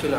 去哪